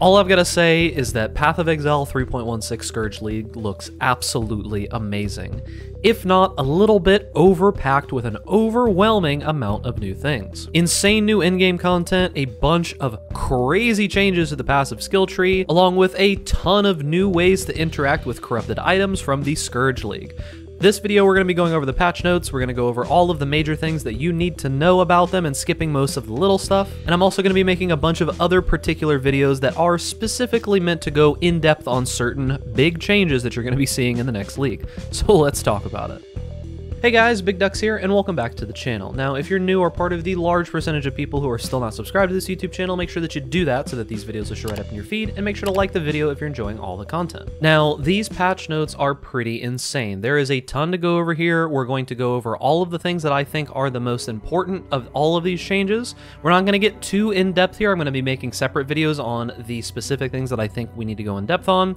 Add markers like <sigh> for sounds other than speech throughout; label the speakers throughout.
Speaker 1: All I've got to say is that Path of Exile 3.16 Scourge League looks absolutely amazing, if not a little bit overpacked with an overwhelming amount of new things. Insane new in-game content, a bunch of crazy changes to the passive skill tree, along with a ton of new ways to interact with corrupted items from the Scourge League. This video, we're going to be going over the patch notes, we're going to go over all of the major things that you need to know about them and skipping most of the little stuff, and I'm also going to be making a bunch of other particular videos that are specifically meant to go in-depth on certain big changes that you're going to be seeing in the next league. So let's talk about it. Hey guys, Big Ducks here, and welcome back to the channel. Now, if you're new or part of the large percentage of people who are still not subscribed to this YouTube channel, make sure that you do that so that these videos will show right up in your feed, and make sure to like the video if you're enjoying all the content. Now, these patch notes are pretty insane. There is a ton to go over here. We're going to go over all of the things that I think are the most important of all of these changes. We're not going to get too in-depth here. I'm going to be making separate videos on the specific things that I think we need to go in depth on.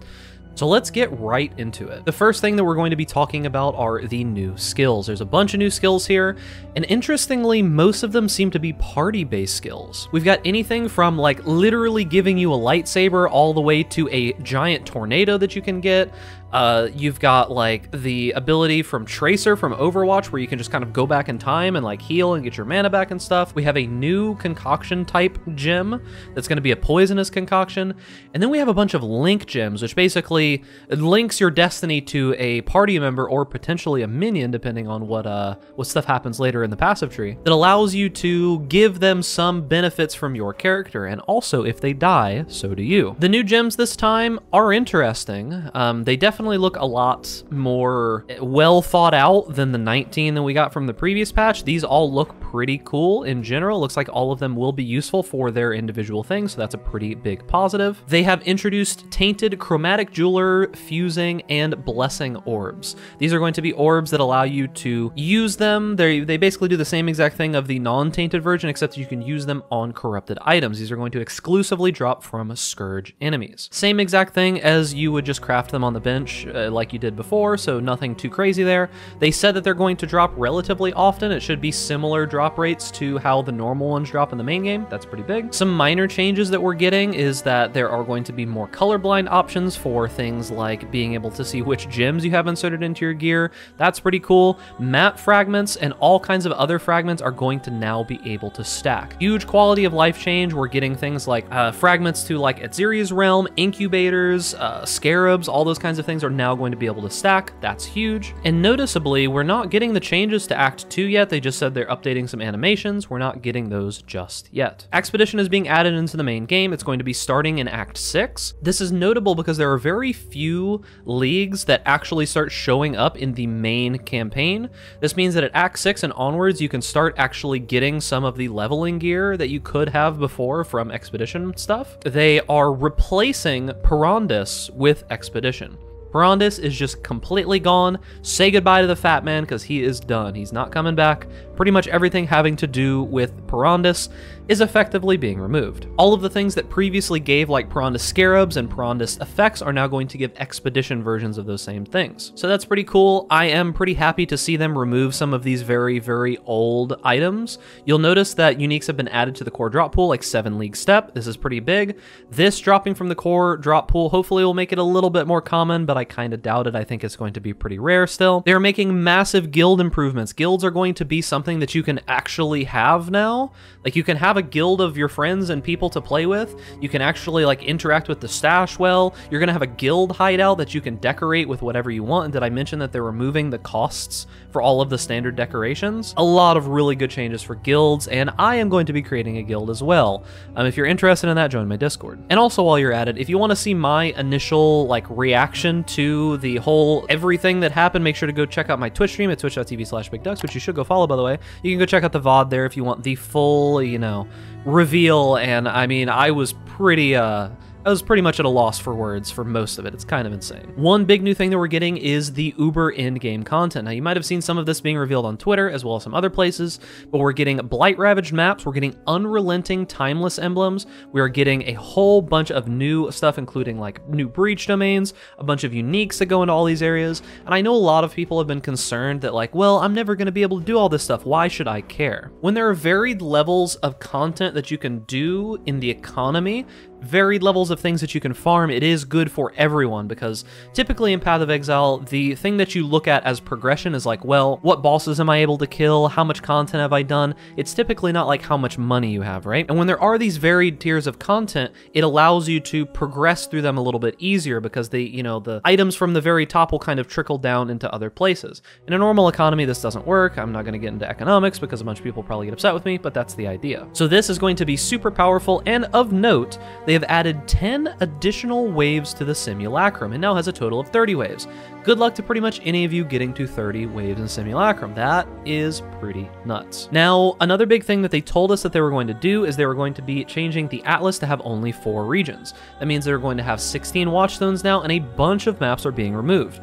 Speaker 1: So let's get right into it. The first thing that we're going to be talking about are the new skills. There's a bunch of new skills here, and interestingly, most of them seem to be party-based skills. We've got anything from like literally giving you a lightsaber all the way to a giant tornado that you can get, uh, you've got like the ability from Tracer from Overwatch where you can just kind of go back in time and like heal and get your mana back and stuff. We have a new concoction type gem that's going to be a poisonous concoction. And then we have a bunch of link gems, which basically links your destiny to a party member or potentially a minion, depending on what uh what stuff happens later in the passive tree, that allows you to give them some benefits from your character. And also, if they die, so do you. The new gems this time are interesting. Um, they definitely definitely look a lot more eh, well thought out than the 19 that we got from the previous patch. These all look pretty cool in general. Looks like all of them will be useful for their individual things, so that's a pretty big positive. They have introduced Tainted Chromatic Jeweler, Fusing, and Blessing Orbs. These are going to be orbs that allow you to use them. They they basically do the same exact thing of the non-tainted version, except you can use them on corrupted items. These are going to exclusively drop from Scourge enemies. Same exact thing as you would just craft them on the bench uh, like you did before, so nothing too crazy there. They said that they're going to drop relatively often. It should be similar drop rates to how the normal ones drop in the main game. That's pretty big. Some minor changes that we're getting is that there are going to be more colorblind options for things like being able to see which gems you have inserted into your gear. That's pretty cool. Map fragments and all kinds of other fragments are going to now be able to stack. Huge quality of life change. We're getting things like uh, fragments to like Atziri's Realm, incubators, uh, scarabs, all those kinds of things are now going to be able to stack. That's huge. And noticeably, we're not getting the changes to Act 2 yet. They just said they're updating some animations. We're not getting those just yet. Expedition is being added into the main game. It's going to be starting in Act 6. This is notable because there are very few leagues that actually start showing up in the main campaign. This means that at Act 6 and onwards, you can start actually getting some of the leveling gear that you could have before from Expedition stuff. They are replacing Perandus with Expedition. Perandus is just completely gone. Say goodbye to the Fat Man because he is done. He's not coming back. Pretty much everything having to do with Perandus is effectively being removed. All of the things that previously gave like Perandus Scarabs and Perandus effects are now going to give Expedition versions of those same things. So that's pretty cool. I am pretty happy to see them remove some of these very, very old items. You'll notice that uniques have been added to the core drop pool, like 7 League Step. This is pretty big. This dropping from the core drop pool hopefully will make it a little bit more common, but I kind of doubt it. I think it's going to be pretty rare still. They're making massive guild improvements. Guilds are going to be something that you can actually have now. Like you can have a guild of your friends and people to play with. You can actually like interact with the stash well. You're going to have a guild hideout that you can decorate with whatever you want. And did I mention that they're removing the costs for all of the standard decorations? A lot of really good changes for guilds, and I am going to be creating a guild as well. Um, if you're interested in that, join my Discord. And also while you're at it, if you want to see my initial like reaction to the whole everything that happened, make sure to go check out my Twitch stream at twitch.tv slash bigducks, which you should go follow by the way. You can go check out the VOD there if you want the full, you know, reveal, and I mean, I was pretty, uh, I was pretty much at a loss for words for most of it. It's kind of insane. One big new thing that we're getting is the Uber in-game content. Now, you might have seen some of this being revealed on Twitter as well as some other places, but we're getting Blight-ravaged maps, we're getting unrelenting timeless emblems, we are getting a whole bunch of new stuff, including like new breach domains, a bunch of uniques that go into all these areas, and I know a lot of people have been concerned that like, well, I'm never going to be able to do all this stuff. Why should I care? When there are varied levels of content that you can do in the economy, varied levels of things that you can farm, it is good for everyone because typically in Path of Exile, the thing that you look at as progression is like, well, what bosses am I able to kill? How much content have I done? It's typically not like how much money you have, right? And when there are these varied tiers of content, it allows you to progress through them a little bit easier because they, you know, the items from the very top will kind of trickle down into other places. In a normal economy, this doesn't work. I'm not going to get into economics because a bunch of people probably get upset with me, but that's the idea. So this is going to be super powerful, and of note, they have added 10 additional waves to the simulacrum, and now has a total of 30 waves. Good luck to pretty much any of you getting to 30 waves in Simulacrum. That is pretty nuts. Now, another big thing that they told us that they were going to do is they were going to be changing the Atlas to have only four regions. That means they're going to have 16 watchstones now, and a bunch of maps are being removed.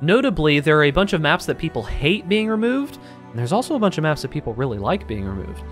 Speaker 1: Notably, there are a bunch of maps that people hate being removed, and there's also a bunch of maps that people really like being removed.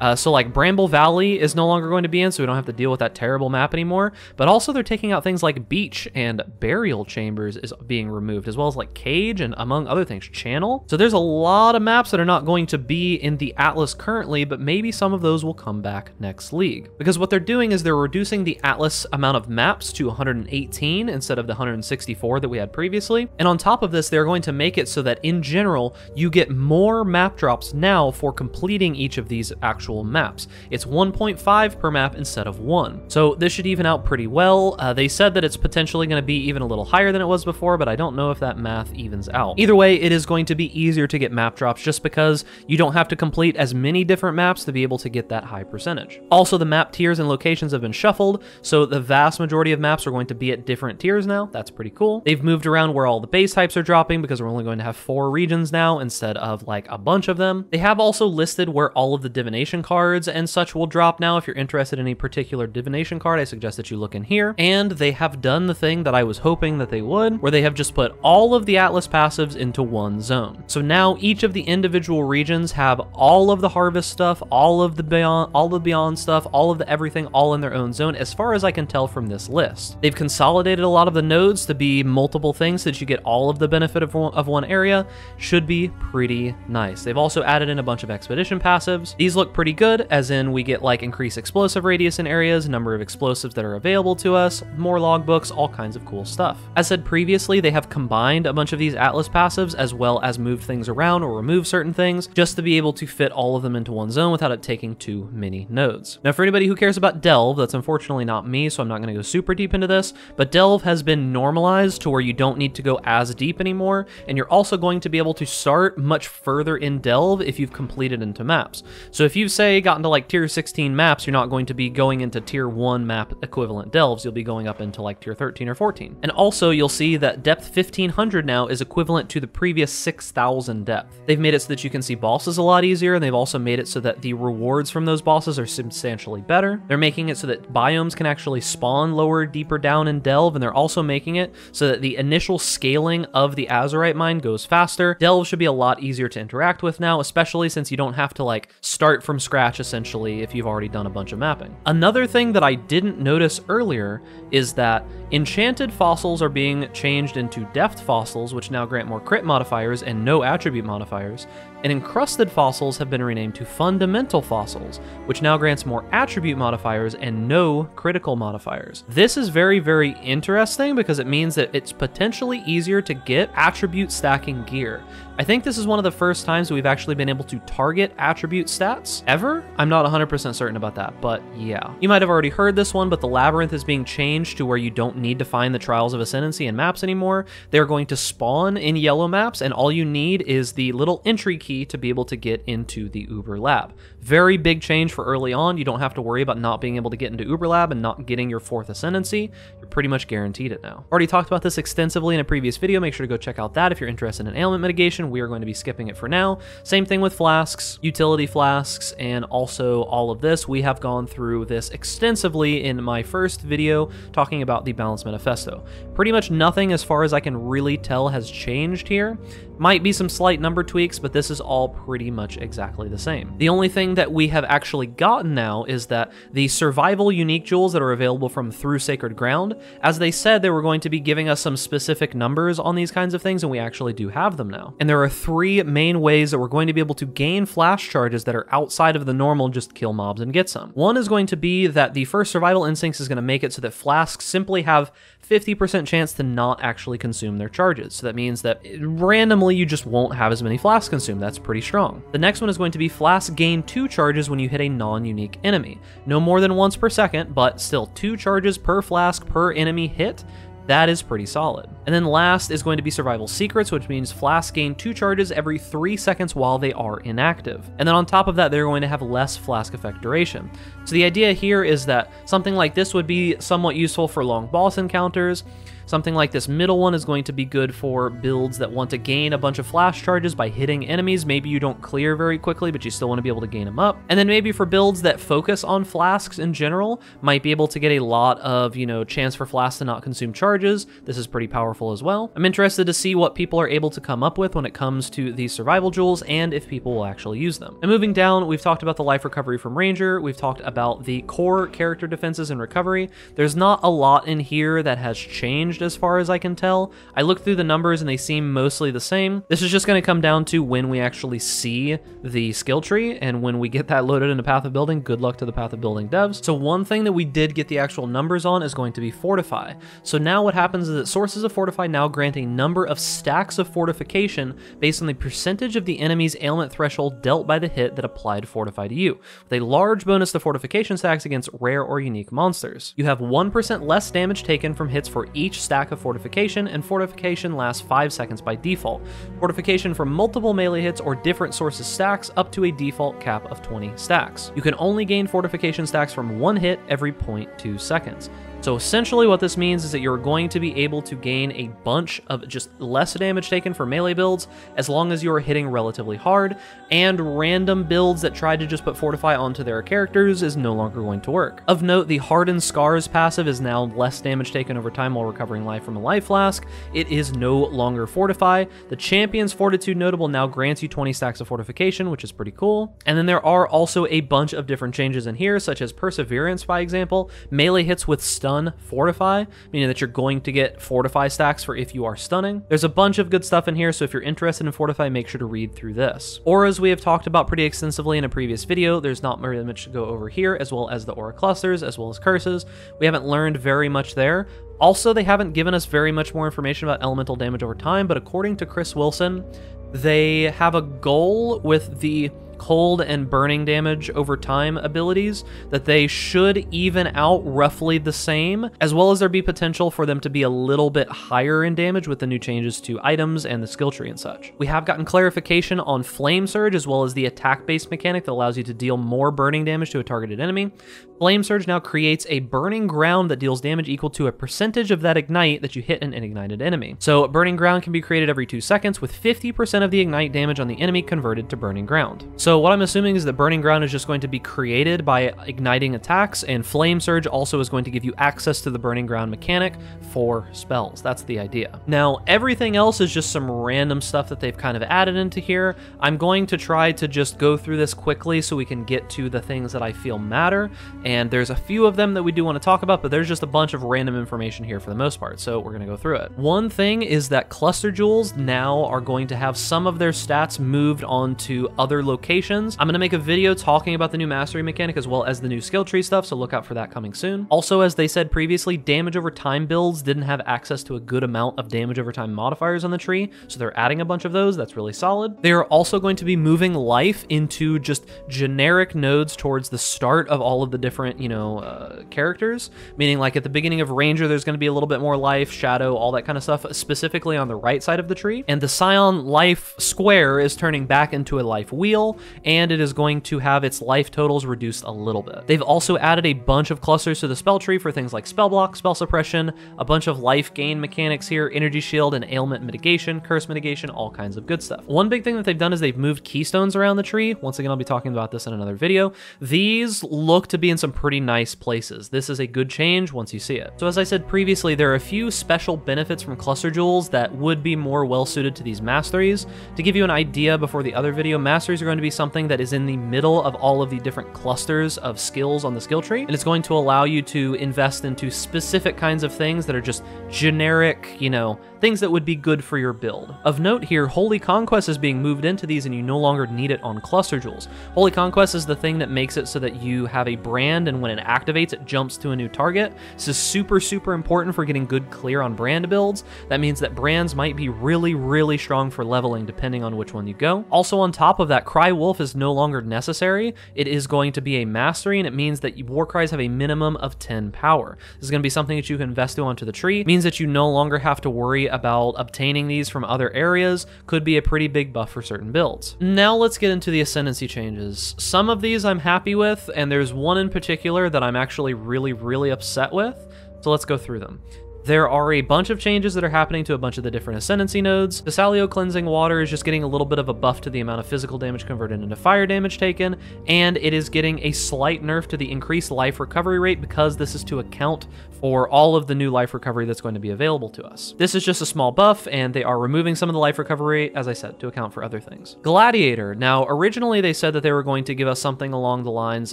Speaker 1: Uh, so like Bramble Valley is no longer going to be in, so we don't have to deal with that terrible map anymore. But also they're taking out things like Beach and Burial Chambers is being removed, as well as like Cage and among other things, Channel. So there's a lot of maps that are not going to be in the Atlas currently, but maybe some of those will come back next league. Because what they're doing is they're reducing the Atlas amount of maps to 118 instead of the 164 that we had previously. And on top of this, they're going to make it so that in general, you get more map drops now for completing each of these actual actual maps. It's 1.5 per map instead of 1. So this should even out pretty well. Uh, they said that it's potentially going to be even a little higher than it was before, but I don't know if that math evens out. Either way, it is going to be easier to get map drops just because you don't have to complete as many different maps to be able to get that high percentage. Also, the map tiers and locations have been shuffled, so the vast majority of maps are going to be at different tiers now. That's pretty cool. They've moved around where all the base types are dropping because we're only going to have four regions now instead of like a bunch of them. They have also listed where all of the divination divination cards and such will drop now. If you're interested in a particular divination card, I suggest that you look in here. And they have done the thing that I was hoping that they would, where they have just put all of the Atlas passives into one zone. So now each of the individual regions have all of the harvest stuff, all of the beyond, all the beyond stuff, all of the everything, all in their own zone, as far as I can tell from this list. They've consolidated a lot of the nodes to be multiple things that you get all of the benefit of one, of one area. Should be pretty nice. They've also added in a bunch of expedition passives. These look pretty good, as in we get like increased explosive radius in areas, number of explosives that are available to us, more logbooks, all kinds of cool stuff. As said previously, they have combined a bunch of these Atlas passives as well as moved things around or removed certain things just to be able to fit all of them into one zone without it taking too many nodes. Now for anybody who cares about Delve, that's unfortunately not me, so I'm not going to go super deep into this, but Delve has been normalized to where you don't need to go as deep anymore, and you're also going to be able to start much further in Delve if you've completed into maps. So if you've say, gotten to like tier 16 maps, you're not going to be going into tier 1 map equivalent delves. You'll be going up into like tier 13 or 14. And also, you'll see that depth 1500 now is equivalent to the previous 6000 depth. They've made it so that you can see bosses a lot easier, and they've also made it so that the rewards from those bosses are substantially better. They're making it so that biomes can actually spawn lower, deeper down in Delve, and they're also making it so that the initial scaling of the Azurite mine goes faster. Delve should be a lot easier to interact with now, especially since you don't have to like start from scratch essentially if you've already done a bunch of mapping. Another thing that I didn't notice earlier is that enchanted fossils are being changed into deft fossils, which now grant more crit modifiers and no attribute modifiers, and encrusted fossils have been renamed to fundamental fossils, which now grants more attribute modifiers and no critical modifiers. This is very, very interesting because it means that it's potentially easier to get attribute stacking gear. I think this is one of the first times that we've actually been able to target attribute stats ever. I'm not 100% certain about that, but yeah. You might have already heard this one, but the Labyrinth is being changed to where you don't need to find the Trials of Ascendancy in maps anymore. They're going to spawn in yellow maps, and all you need is the little entry key to be able to get into the Uber Lab. Very big change for early on. You don't have to worry about not being able to get into Uber Lab and not getting your fourth Ascendancy. You're pretty much guaranteed it now. Already talked about this extensively in a previous video. Make sure to go check out that if you're interested in ailment mitigation we are going to be skipping it for now. Same thing with flasks, utility flasks, and also all of this. We have gone through this extensively in my first video talking about the Balance Manifesto. Pretty much nothing as far as I can really tell has changed here. Might be some slight number tweaks, but this is all pretty much exactly the same. The only thing thing that we have actually gotten now is that the survival unique jewels that are available from Through Sacred Ground, as they said, they were going to be giving us some specific numbers on these kinds of things, and we actually do have them now. And there are three main ways that we're going to be able to gain flask charges that are outside of the normal just kill mobs and get some. One is going to be that the first survival instincts is going to make it so that flasks simply have 50% chance to not actually consume their charges. So that means that randomly you just won't have as many flasks consumed. That's pretty strong. The next one is going to be flask gain two charges when you hit a non-unique enemy. No more than once per second, but still two charges per flask per enemy hit that is pretty solid. And then last is going to be Survival Secrets, which means flasks gain two charges every three seconds while they are inactive. And then on top of that, they're going to have less flask effect duration. So the idea here is that something like this would be somewhat useful for long boss encounters, Something like this middle one is going to be good for builds that want to gain a bunch of flask charges by hitting enemies. Maybe you don't clear very quickly, but you still want to be able to gain them up. And then maybe for builds that focus on flasks in general, might be able to get a lot of, you know, chance for flasks to not consume charges. This is pretty powerful as well. I'm interested to see what people are able to come up with when it comes to these survival jewels and if people will actually use them. And moving down, we've talked about the life recovery from Ranger. We've talked about the core character defenses and recovery. There's not a lot in here that has changed changed as far as I can tell. I looked through the numbers and they seem mostly the same. This is just going to come down to when we actually see the skill tree and when we get that loaded into Path of Building. Good luck to the Path of Building devs. So one thing that we did get the actual numbers on is going to be Fortify. So now what happens is that sources of Fortify now grant a number of stacks of fortification based on the percentage of the enemy's ailment threshold dealt by the hit that applied Fortify to you, with a large bonus to fortification stacks against rare or unique monsters. You have 1% less damage taken from hits for each stack of fortification, and fortification lasts 5 seconds by default. Fortification from multiple melee hits or different sources stacks up to a default cap of 20 stacks. You can only gain fortification stacks from one hit every 0.2 seconds. So essentially what this means is that you're going to be able to gain a bunch of just less damage taken for melee builds as long as you're hitting relatively hard, and random builds that try to just put Fortify onto their characters is no longer going to work. Of note, the Hardened Scars passive is now less damage taken over time while recovering life from a life flask. It is no longer Fortify. The Champion's Fortitude notable now grants you 20 stacks of Fortification, which is pretty cool. And then there are also a bunch of different changes in here, such as Perseverance, by example. Melee hits with stun stun fortify, meaning that you're going to get fortify stacks for if you are stunning. There's a bunch of good stuff in here, so if you're interested in fortify, make sure to read through this. Auras we have talked about pretty extensively in a previous video. There's not very much to go over here, as well as the aura clusters, as well as curses. We haven't learned very much there. Also, they haven't given us very much more information about elemental damage over time, but according to Chris Wilson, they have a goal with the cold and burning damage over time abilities, that they should even out roughly the same, as well as there be potential for them to be a little bit higher in damage with the new changes to items and the skill tree and such. We have gotten clarification on Flame Surge, as well as the attack-based mechanic that allows you to deal more burning damage to a targeted enemy. Flame Surge now creates a burning ground that deals damage equal to a percentage of that ignite that you hit an ignited enemy. So burning ground can be created every two seconds, with 50% of the ignite damage on the enemy converted to burning ground. So so what I'm assuming is that Burning Ground is just going to be created by igniting attacks, and Flame Surge also is going to give you access to the Burning Ground mechanic for spells. That's the idea. Now, everything else is just some random stuff that they've kind of added into here. I'm going to try to just go through this quickly so we can get to the things that I feel matter, and there's a few of them that we do want to talk about, but there's just a bunch of random information here for the most part, so we're going to go through it. One thing is that Cluster Jewels now are going to have some of their stats moved onto other locations I'm to make a video talking about the new mastery mechanic as well as the new skill tree stuff, so look out for that coming soon. Also, as they said previously, damage over time builds didn't have access to a good amount of damage over time modifiers on the tree, so they're adding a bunch of those. That's really solid. They are also going to be moving life into just generic nodes towards the start of all of the different, you know, uh, characters, meaning like at the beginning of Ranger, there's going to be a little bit more life, shadow, all that kind of stuff, specifically on the right side of the tree. And the Scion life square is turning back into a life wheel, and it is going to have its life totals reduced a little bit. They've also added a bunch of clusters to the spell tree for things like spell block, spell suppression, a bunch of life gain mechanics here, energy shield and ailment mitigation, curse mitigation, all kinds of good stuff. One big thing that they've done is they've moved keystones around the tree. Once again, I'll be talking about this in another video. These look to be in some pretty nice places. This is a good change once you see it. So as I said previously, there are a few special benefits from cluster jewels that would be more well suited to these masteries. To give you an idea before the other video, masteries are going to be something that is in the middle of all of the different clusters of skills on the skill tree, and it's going to allow you to invest into specific kinds of things that are just generic, you know, things that would be good for your build. Of note here, Holy Conquest is being moved into these and you no longer need it on cluster jewels. Holy Conquest is the thing that makes it so that you have a brand and when it activates, it jumps to a new target. This is super, super important for getting good clear on brand builds. That means that brands might be really, really strong for leveling depending on which one you go. Also on top of that, Cry Wolf is no longer necessary. It is going to be a mastery and it means that war cries have a minimum of 10 power. This is going to be something that you can invest onto the tree. It means that you no longer have to worry about obtaining these from other areas could be a pretty big buff for certain builds. Now let's get into the Ascendancy changes. Some of these I'm happy with, and there's one in particular that I'm actually really, really upset with. So let's go through them. There are a bunch of changes that are happening to a bunch of the different Ascendancy nodes. Tasalio Cleansing Water is just getting a little bit of a buff to the amount of physical damage converted into fire damage taken, and it is getting a slight nerf to the increased life recovery rate because this is to account for all of the new life recovery that's going to be available to us. This is just a small buff, and they are removing some of the life recovery, as I said, to account for other things. Gladiator. Now, originally they said that they were going to give us something along the lines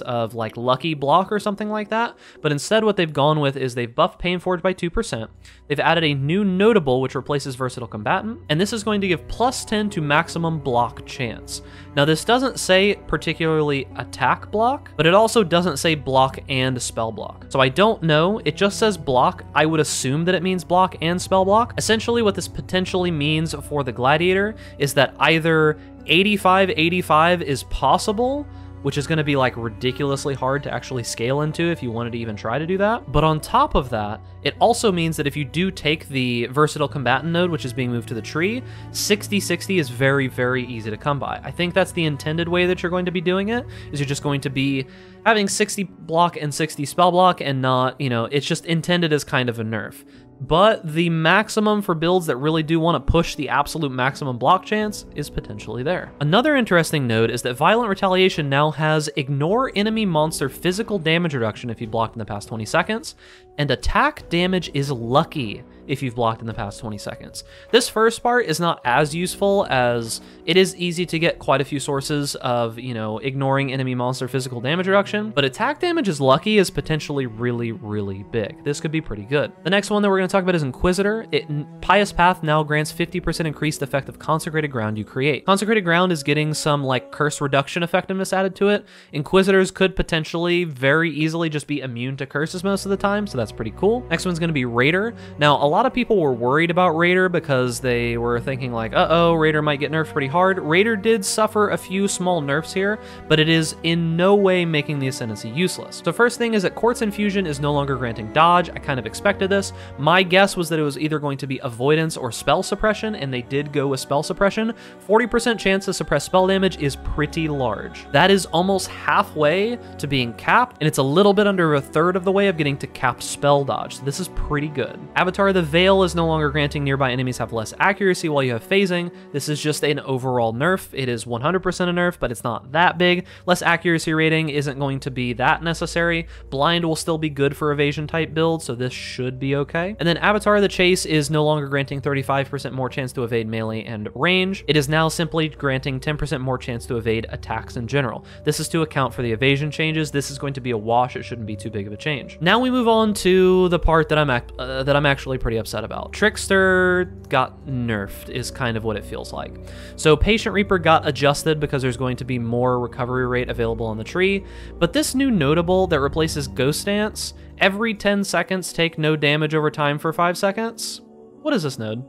Speaker 1: of like Lucky Block or something like that, but instead what they've gone with is they've buffed Pain Forge by 2%. They've added a new notable, which replaces Versatile Combatant, and this is going to give plus 10 to maximum block chance. Now, this doesn't say particularly attack block, but it also doesn't say block and spell block. So I don't know, it just says block, I would assume that it means block and spell block. Essentially what this potentially means for the Gladiator is that either 85-85 is possible, which is going to be like ridiculously hard to actually scale into if you wanted to even try to do that. But on top of that, it also means that if you do take the versatile combatant node, which is being moved to the tree, 60-60 is very, very easy to come by. I think that's the intended way that you're going to be doing it, is you're just going to be having 60 block and 60 spell block and not, you know, it's just intended as kind of a nerf but the maximum for builds that really do want to push the absolute maximum block chance is potentially there. Another interesting note is that Violent Retaliation now has ignore enemy monster physical damage reduction if you blocked in the past 20 seconds, and attack damage is lucky if you've blocked in the past 20 seconds. This first part is not as useful as it is easy to get quite a few sources of, you know, ignoring enemy monster physical damage reduction, but attack damage is lucky is potentially really, really big. This could be pretty good. The next one that we're going to talk about is Inquisitor. It, Pious Path now grants 50% increased effect of Consecrated Ground you create. Consecrated Ground is getting some like curse reduction effectiveness added to it. Inquisitors could potentially very easily just be immune to curses most of the time, so that's pretty cool. Next one's going to be Raider. Now, a lot lot of people were worried about Raider because they were thinking like, uh-oh, Raider might get nerfed pretty hard. Raider did suffer a few small nerfs here, but it is in no way making the Ascendancy useless. So first thing is that Quartz Infusion is no longer granting dodge. I kind of expected this. My guess was that it was either going to be avoidance or spell suppression, and they did go with spell suppression. 40% chance to suppress spell damage is pretty large. That is almost halfway to being capped, and it's a little bit under a third of the way of getting to capped spell dodge. So this is pretty good. Avatar the Veil is no longer granting nearby enemies have less accuracy while you have phasing. This is just an overall nerf. It is 100% a nerf, but it's not that big. Less accuracy rating isn't going to be that necessary. Blind will still be good for evasion type builds, so this should be okay. And then Avatar of the Chase is no longer granting 35% more chance to evade melee and range. It is now simply granting 10% more chance to evade attacks in general. This is to account for the evasion changes. This is going to be a wash. It shouldn't be too big of a change. Now we move on to the part that I'm uh, that I'm actually pretty upset about. Trickster got nerfed is kind of what it feels like. So Patient Reaper got adjusted because there's going to be more recovery rate available on the tree, but this new notable that replaces Ghost Dance, every 10 seconds take no damage over time for 5 seconds? What is this node?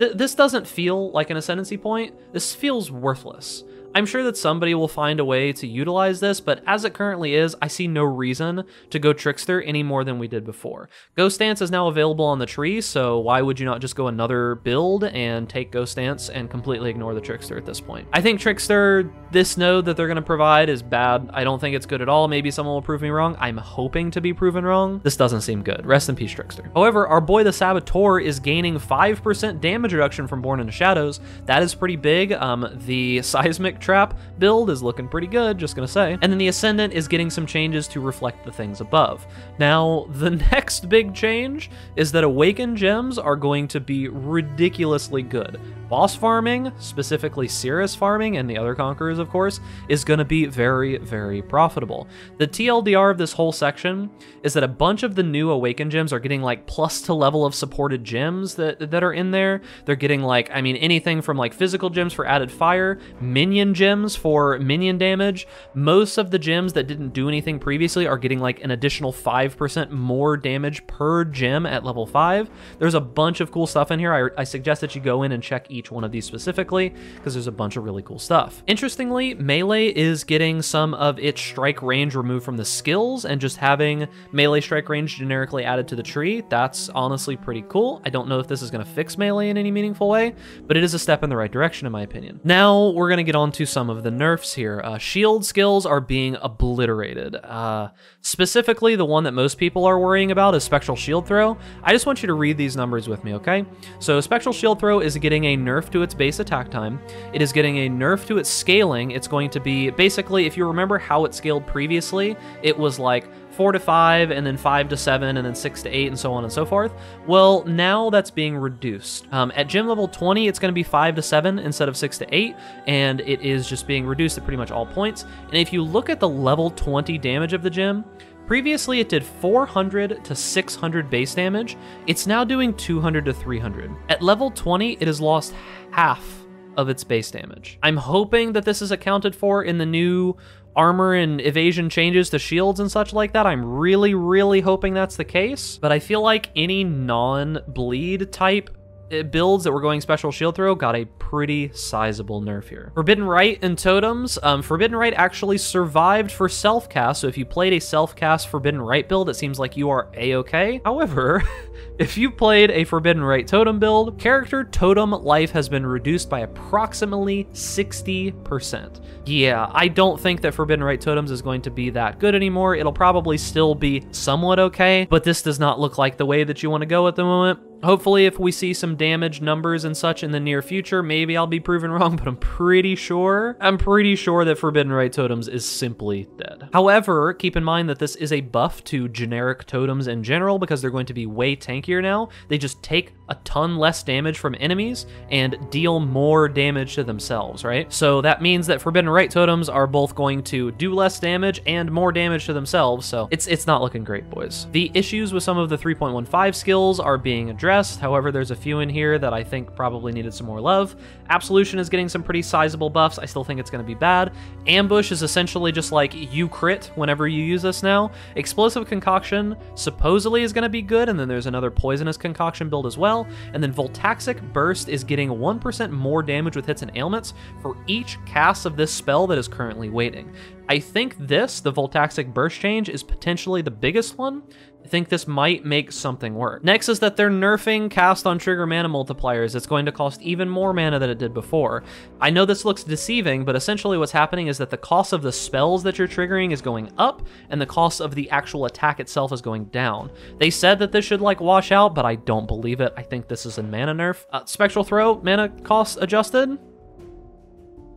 Speaker 1: Th this doesn't feel like an ascendancy point. This feels worthless. I'm sure that somebody will find a way to utilize this, but as it currently is, I see no reason to go Trickster any more than we did before. Ghost Dance is now available on the tree, so why would you not just go another build and take Ghost Dance and completely ignore the Trickster at this point? I think Trickster, this node that they're going to provide is bad. I don't think it's good at all. Maybe someone will prove me wrong. I'm hoping to be proven wrong. This doesn't seem good. Rest in peace, Trickster. However, our boy the Saboteur is gaining 5% damage reduction from Born in the Shadows. That is pretty big. Um, the <laughs> Seismic Trap build is looking pretty good, just gonna say. And then the Ascendant is getting some changes to reflect the things above. Now, <laughs> the next big change is that Awakened Gems are going to be ridiculously good. Boss farming, specifically Sirus farming and the other Conquerors, of course, is to be very, very profitable. The TLDR of this whole section is that a bunch of the new Awakened gems are getting like plus to level of supported gems that, that are in there. They're getting like, I mean, anything from like physical gems for added fire, minion gems for minion damage. Most of the gems that didn't do anything previously are getting like an additional 5% more damage per gem at level 5. There's a bunch of cool stuff in here. I, I suggest that you go in and check each one of these specifically because there's a bunch of really cool stuff. Interestingly, melee is getting some of its strike range removed from the skills and just having melee strike range generically added to the tree. That's honestly pretty cool. I don't know if this is going to fix melee in any meaningful way, but it is a step in the right direction in my opinion. Now we're going to get on to some of the nerfs here. Uh, shield skills are being obliterated. Uh, specifically, the one that most people are worrying about is Spectral Shield Throw. I just want you to read these numbers with me, okay? So Spectral Shield Throw is getting a nerf to its base attack time. It is getting a nerf to its scaling. It's going to be basically, if you remember how it scaled previously, it was like 4 to 5, and then 5 to 7, and then 6 to 8, and so on and so forth. Well, now that's being reduced. Um, at gem level 20, it's going to be 5 to 7 instead of 6 to 8, and it is just being reduced at pretty much all points. And if you look at the level 20 damage of the gem, Previously, it did 400 to 600 base damage. It's now doing 200 to 300. At level 20, it has lost half of its base damage. I'm hoping that this is accounted for in the new armor and evasion changes to shields and such like that. I'm really, really hoping that's the case. But I feel like any non-bleed type uh, builds that were going Spectral Shield Throw got a pretty sizable nerf here. Forbidden Rite and Totems. Um, Forbidden Rite actually survived for self-cast, so if you played a self-cast Forbidden Rite build, it seems like you are a-okay. However, <laughs> if you played a Forbidden Rite Totem build, character totem life has been reduced by approximately 60%. Yeah, I don't think that Forbidden Rite Totems is going to be that good anymore. It'll probably still be somewhat okay, but this does not look like the way that you want to go at the moment. Hopefully, if we see some damage numbers and such in the near future, maybe I'll be proven <laughs> wrong, but I'm pretty sure, I'm pretty sure that Forbidden Rite Totems is simply dead. However, keep in mind that this is a buff to generic totems in general because they're going to be way tankier now. They just take a ton less damage from enemies and deal more damage to themselves, right? So that means that Forbidden Rite totems are both going to do less damage and more damage to themselves, so it's it's not looking great, boys. The issues with some of the 3.15 skills are being addressed However, there's a few in here that I think probably needed some more love. Absolution is getting some pretty sizable buffs. I still think it's going to be bad. Ambush is essentially just like you crit whenever you use this now. Explosive Concoction supposedly is going to be good, and then there's another Poisonous Concoction build as well. And then Voltaxic Burst is getting 1% more damage with hits and ailments for each cast of this spell that is currently waiting. I think this, the Voltaxic Burst change, is potentially the biggest one. I think this might make something work. Next is that they're nerfing cast on trigger mana multipliers. It's going to cost even more mana than it did before. I know this looks deceiving, but essentially what's happening is that the cost of the spells that you're triggering is going up, and the cost of the actual attack itself is going down. They said that this should like wash out, but I don't believe it. I think this is a mana nerf. Uh, Spectral Throw, mana cost adjusted?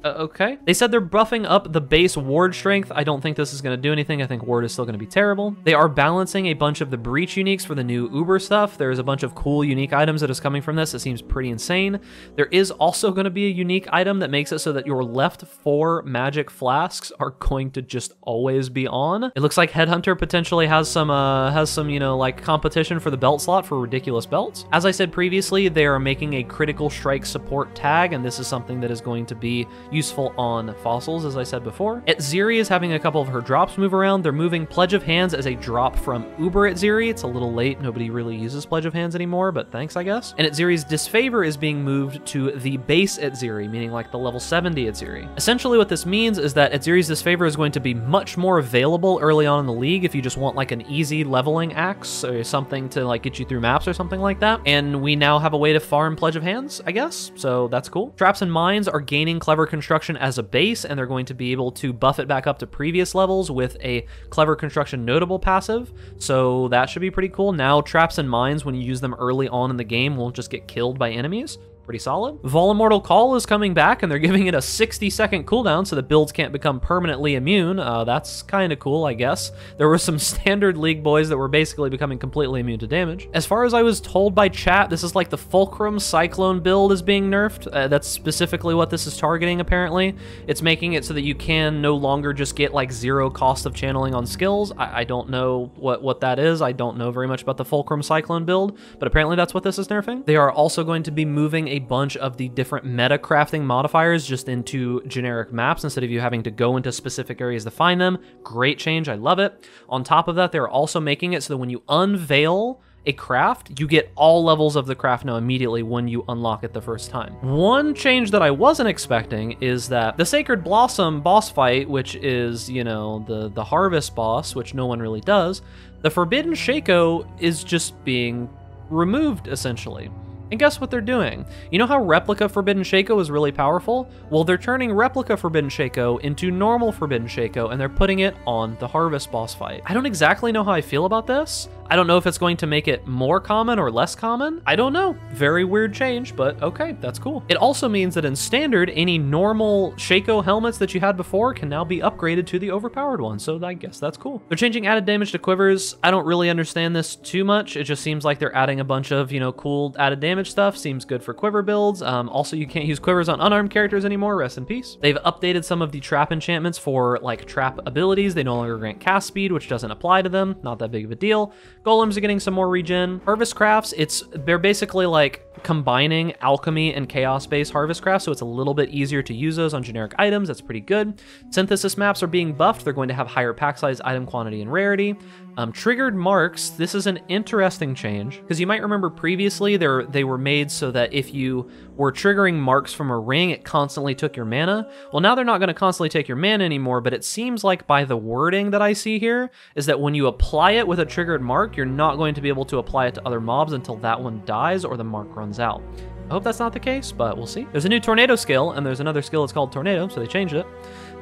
Speaker 1: Uh, okay. They said they're buffing up the base ward strength. I don't think this is going to do anything. I think ward is still going to be terrible. They are balancing a bunch of the breach uniques for the new Uber stuff. There's a bunch of cool unique items that is coming from this. It seems pretty insane. There is also going to be a unique item that makes it so that your left four magic flasks are going to just always be on. It looks like Headhunter potentially has some, uh, has some, you know, like competition for the belt slot for ridiculous belts. As I said previously, they are making a critical strike support tag, and this is something that is going to be useful on fossils, as I said before. Atziri is having a couple of her drops move around. They're moving Pledge of Hands as a drop from Uber Atziri. It's a little late. Nobody really uses Pledge of Hands anymore, but thanks, I guess. And Atziri's Disfavor is being moved to the base Atziri, meaning like the level 70 Atziri. Essentially what this means is that Atziri's Disfavor is going to be much more available early on in the league if you just want like an easy leveling axe or something to like get you through maps or something like that. And we now have a way to farm Pledge of Hands, I guess. So that's cool. Traps and Mines are gaining clever construction as a base, and they're going to be able to buff it back up to previous levels with a clever construction notable passive. So that should be pretty cool. Now, traps and mines, when you use them early on in the game, won't just get killed by enemies Pretty solid. Vaal Immortal Call is coming back, and they're giving it a 60 second cooldown so the builds can't become permanently immune. Uh, that's kind of cool, I guess. There were some <laughs> standard League boys that were basically becoming completely immune to damage. As far as I was told by chat, this is like the Fulcrum Cyclone build is being nerfed. Uh, that's specifically what this is targeting, apparently. It's making it so that you can no longer just get like zero cost of channeling on skills. I, I don't know what, what that is. I don't know very much about the Fulcrum Cyclone build, but apparently that's what this is nerfing. They are also going to be moving a bunch of the different meta crafting modifiers just into generic maps instead of you having to go into specific areas to find them. Great change. I love it. On top of that, they're also making it so that when you unveil a craft, you get all levels of the craft now immediately when you unlock it the first time. One change that I wasn't expecting is that the Sacred Blossom boss fight, which is, you know, the, the harvest boss, which no one really does, the Forbidden Shako is just being removed, essentially. And guess what they're doing? You know how Replica Forbidden Shako is really powerful? Well, they're turning Replica Forbidden Shako into normal Forbidden Shako, and they're putting it on the Harvest boss fight. I don't exactly know how I feel about this. I don't know if it's going to make it more common or less common. I don't know. Very weird change, but okay, that's cool. It also means that in Standard, any normal Shako helmets that you had before can now be upgraded to the overpowered one, so I guess that's cool. They're changing added damage to quivers. I don't really understand this too much. It just seems like they're adding a bunch of, you know, cool added damage stuff. Seems good for quiver builds. Um, also, you can't use quivers on unarmed characters anymore. Rest in peace. They've updated some of the trap enchantments for, like, trap abilities. They no longer grant cast speed, which doesn't apply to them. Not that big of a deal. Golems are getting some more regen. Harvest crafts, it's they're basically like combining alchemy and chaos-based harvest crafts, so it's a little bit easier to use those on generic items. That's pretty good. Synthesis maps are being buffed. They're going to have higher pack size, item quantity, and rarity. Um, triggered marks, this is an interesting change, because you might remember previously they were made so that if you were triggering marks from a ring, it constantly took your mana. Well, now they're not going to constantly take your mana anymore, but it seems like by the wording that I see here, is that when you apply it with a triggered mark, you're not going to be able to apply it to other mobs until that one dies or the mark runs out. I hope that's not the case, but we'll see. There's a new tornado skill, and there's another skill that's called tornado, so they changed it.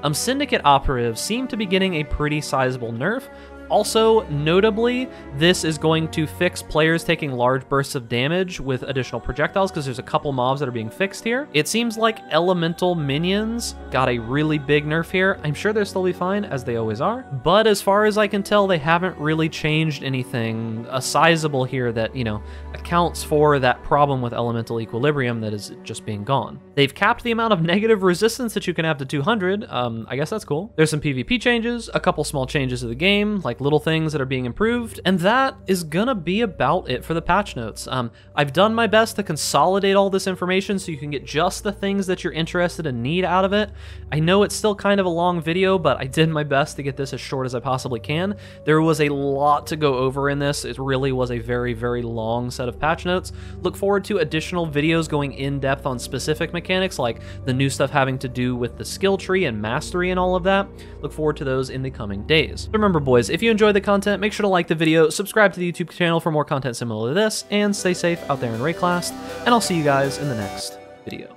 Speaker 1: Um, Syndicate operatives seem to be getting a pretty sizable nerf, also, notably, this is going to fix players taking large bursts of damage with additional projectiles because there's a couple mobs that are being fixed here. It seems like elemental minions got a really big nerf here. I'm sure they'll still be fine, as they always are. But as far as I can tell, they haven't really changed anything a sizable here that, you know, accounts for that problem with elemental equilibrium that is just being gone. They've capped the amount of <laughs> negative resistance that you can have to 200. Um, I guess that's cool. There's some PvP changes, a couple small changes to the game, like little things that are being improved, and that is gonna be about it for the patch notes. Um, I've done my best to consolidate all this information so you can get just the things that you're interested and need out of it. I know it's still kind of a long video, but I did my best to get this as short as I possibly can. There was a lot to go over in this. It really was a very, very long set of patch notes. Look forward to additional videos going in depth on specific mechanics, like the new stuff having to do with the skill tree and mastery and all of that. Look forward to those in the coming days. Remember, boys, if you enjoyed the content, make sure to like the video, subscribe to the YouTube channel for more content similar to this, and stay safe out there in Wraeclast, and I'll see you guys in the next video.